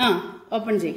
ആ ഓപ്പൺ ചെയ്